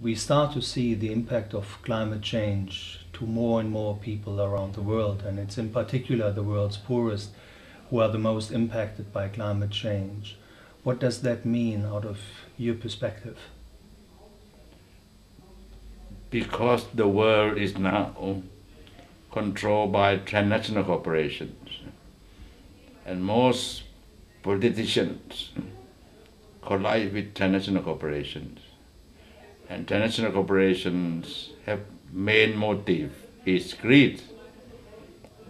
we start to see the impact of climate change to more and more people around the world, and it's in particular the world's poorest who are the most impacted by climate change. What does that mean out of your perspective? Because the world is now controlled by transnational corporations, and most politicians collide with transnational corporations. And transnational corporations have main motive is greed.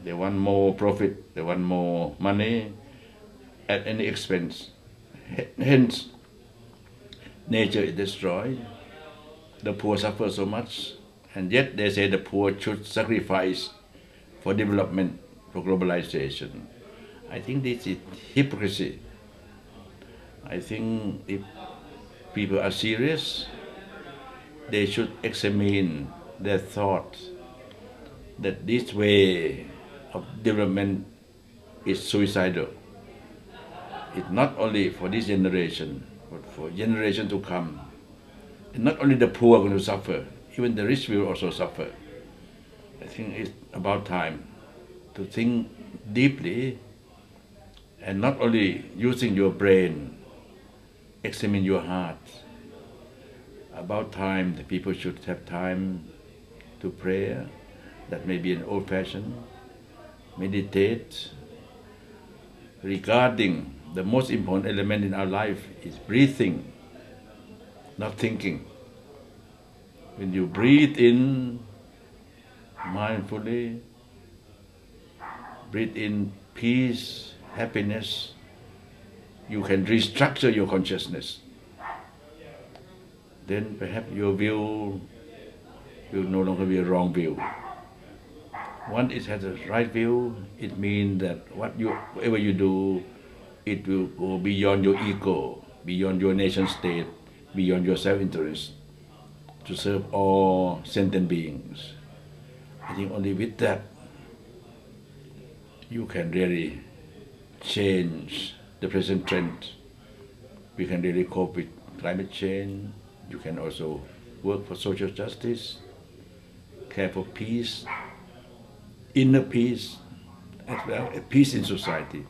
They want more profit, they want more money at any expense. Hence, nature is destroyed, the poor suffer so much, and yet they say the poor should sacrifice for development, for globalization. I think this is hypocrisy. I think if people are serious, they should examine their thoughts that this way of development is suicidal. It's not only for this generation, but for generation to come. And not only the poor are going to suffer, even the rich will also suffer. I think it's about time to think deeply and not only using your brain, examine your heart. About time the people should have time to pray. That may be an old fashioned meditate regarding the most important element in our life is breathing, not thinking. When you breathe in mindfully, breathe in peace, happiness, you can restructure your consciousness. Then perhaps your view will no longer be a wrong view. Once it has a right view, it means that what you, whatever you do, it will go beyond your ego, beyond your nation state, beyond your self-interest, to serve all sentient beings. I think only with that, you can really change the present trend. We can really cope with climate change. You can also work for social justice, care for peace, inner peace, as well as peace in society.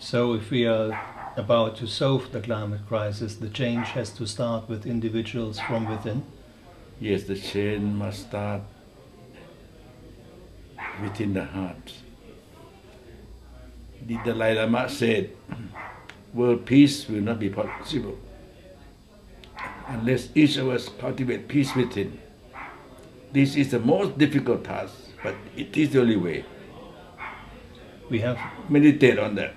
So if we are about to solve the climate crisis, the change has to start with individuals from within? Yes, the change must start within the heart. The Dalai Lama said, world peace will not be possible unless each of us cultivate peace within. This is the most difficult task, but it is the only way. We have meditate on that.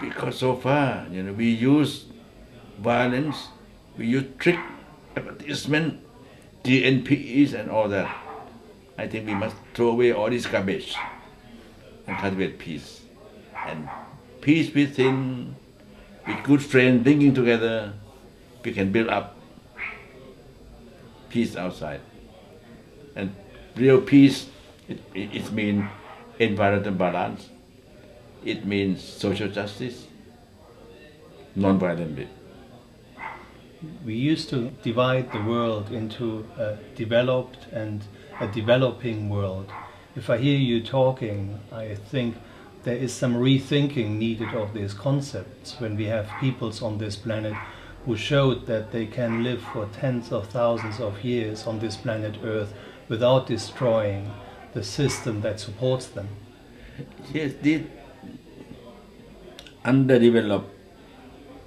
Because so far, you know, we use violence, we use trick, advertisement, DNPs and all that. I think we must throw away all this garbage and cultivate peace. And peace within, with good friends thinking together, we can build up peace outside. And real peace, it, it, means environmental balance, it means social justice, non-violently. We used to divide the world into a developed and a developing world. If I hear you talking, I think there is some rethinking needed of these concepts when we have peoples on this planet who showed that they can live for tens of thousands of years on this planet Earth without destroying the system that supports them. Yes, this underdeveloped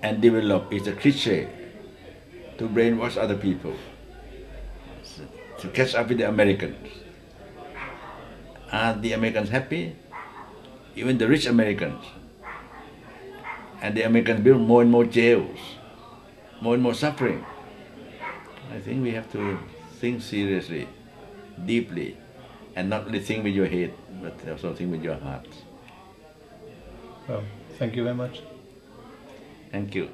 and developed is a cliche to brainwash other people, to catch up with the Americans. Are the Americans happy? Even the rich Americans. And the Americans build more and more jails more and more suffering. I think we have to think seriously, deeply, and not only think with your head, but also think with your heart. Well, thank you very much. Thank you.